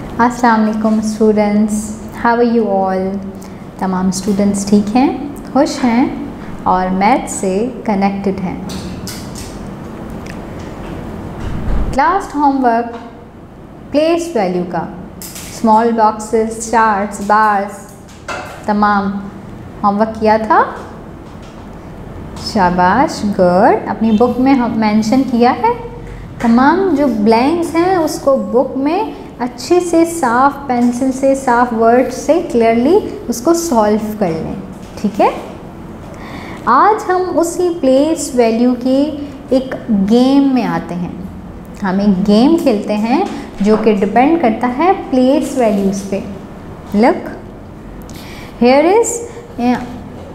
अस्सलाम वालेकुम students how are you all तमाम स्टूडेंट्स ठीक हैं? खुश हैं? और मैथ से कनेक्टेड हैं. लास्ट होमवर्क प्लेस वैल्यू का. स्मॉल बॉक्सेस चार्ट्स बार्स तमाम होमवर्क किया था? शाबाश गुड अपनी बुक में हम मेंशन किया है? तमाम जो ब्लैंक्स हैं, उसको बुक में अच्छे से, साफ़ पेंसिल से, साफ़ वर्ड से क्लियरली उसको सॉल्व कर लें, ठीक है? आज हम उसी प्लेस वैल्यू की एक गेम में आते हैं। हम एक गेम खेलते हैं जो कि डिपेंड करता है प्लेस वैल्यूज़ पे। Look here is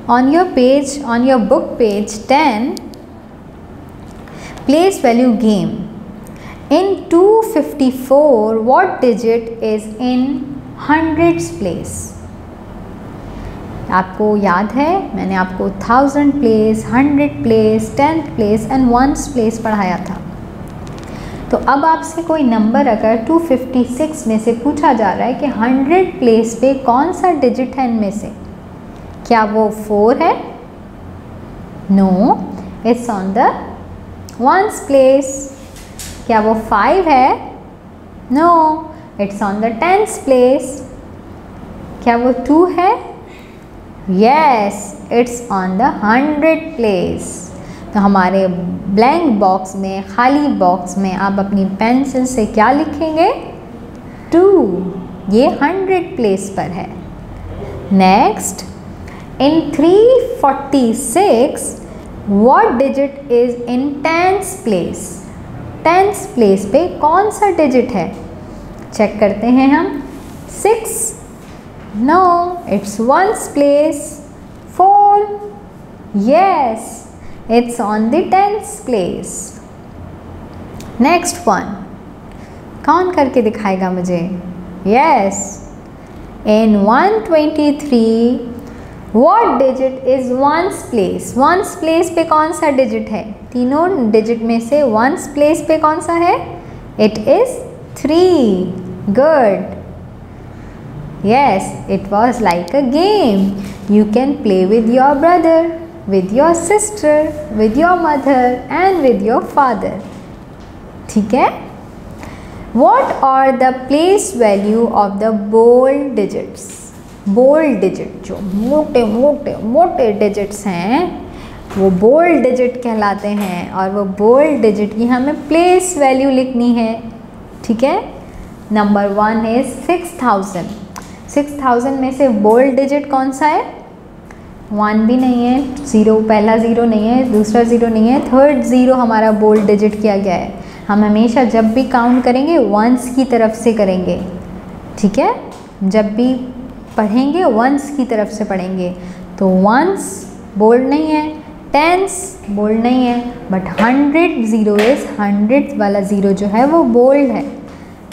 on your page, on your book page 10 place value game in 254 what digit is in hundreds place? आपको याद है? मैंने आपको thousand place hundred place tenth place and ones place पढ़ाया था। तो अब आपसे कोई नंबर अगर 256 में से पूछा जा रहा है कि 100 प्लेस पे कौन सा डिजिट है इनमें से? क्या वो फोर है? No it's on the ones place क्या वो फाइव है? No it's on the tens place क्या वो टू है? Yes it's on the hundred place तो हमारे ब्लैंक बॉक्स में, खाली बॉक्स में आप अपनी पेंसिल से क्या लिखेंगे? टू ये हंड्रेड प्लेस पर है. Next in three forty six what digit is in tens place पे कौन सा डिजिट है? चेक करते हैं हम। Six no it's ones place four yes it's on the tens place next one कौन करके दिखाएगा मुझे? Yes in 123 what digit is ones place ones place पे कौन सा डिजिट है? तीनों डिजिट में से वंस प्लेस पे कौन सा है? It is three good yes it was like a game you can play with your brother with your sister with your mother and with your father ठीक है? What are the place value of the bold digits bold digit जो मोटे मोटे मोटे digits हैं, वो bold digit कहलाते हैं और वो बोल्ड डिजिट की हमें प्लेस वैल्यू लिखनी है, ठीक है? नंबर वन है सिक्स थाउज़ेंड सिक्स थाउज़ेंड में से बोल्ड डिजिट कौन सा है? वन भी नहीं है ज़ीरो पहला ज़ीरो नहीं है, दूसरा ज़ीरो नहीं है थर्ड ज़ीरो हमारा बोल्ड डिजिट किया गया है। हम हमेशा जब भी काउंट करेंगे वंस की तरफ़ से करेंगे, ठीक है? जब भी पढ़ेंगे वंस की तरफ़ से पढ़ेंगे। तो वंस बोल्ड नहीं है टेंस बोल्ड नहीं है but hundred zero is hundred वाला ज़ीरो जो है वो बोल्ड है।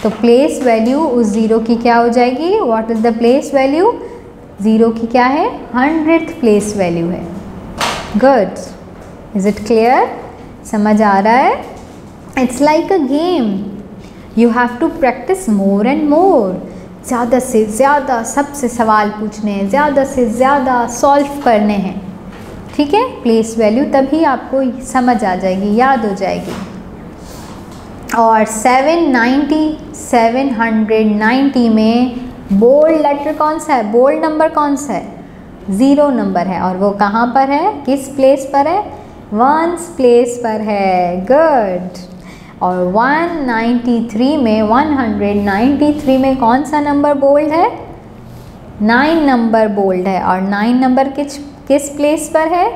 तो प्लेस वैल्यू उस ज़ीरो की क्या हो जाएगी? What is the place value zero की क्या है? हंड्रेड प्लेस वैल्यू है। गुड इज़ इट क्लियर समझ आ रहा है? It's like a game you have to practice more and more ज़्यादा से ज़्यादा सबसे सवाल पूछने हैं, ज़्यादा से ज़्यादा सॉल्व करने हैं। ठीक है? प्लेस वैल्यू तभी आपको समझ आ जाएगी, याद हो जाएगी। और 790 790 में बोल्ड लेटर कौन सा है? बोल्ड नंबर कौन सा है? ज़ीरो नंबर है। और वो कहाँ पर है? किस प्लेस पर है? वंस प्लेस पर है। गुड और 193 में 193 में कौन सा नंबर बोल्ड है? नाइन नंबर बोल्ड है। और नाइन नंबर किस किस प्लेस पर है?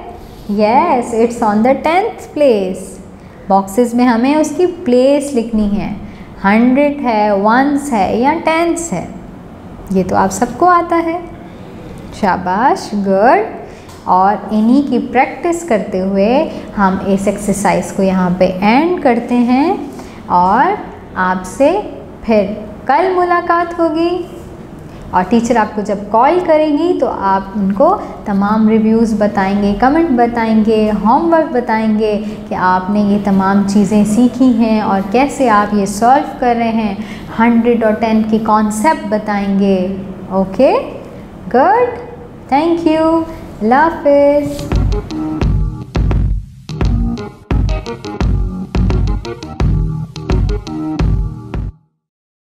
Yes it's on the tenth place boxes में हमें उसकी प्लेस लिखनी है। हंड्रेड है वंस है या टेंस है? ये तो आप सबको आता है। शाबाश गुड और इन्हीं की प्रैक्टिस करते हुए हम इस एक्सरसाइज को यहाँ पे एंड करते हैं और आपसे फिर कल मुलाकात होगी। और टीचर आपको जब कॉल करेंगी तो आप उनको तमाम रिव्यूज़ बताएँगे कमेंट बताएँगे होमवर्क बताएँगे कि आपने ये तमाम चीज़ें सीखी हैं और कैसे आप ये सॉल्व कर रहे हैं। हंड्रेड और टेन के कॉन्सेप्ट बताएँगे। Okay good thank you लाफिज़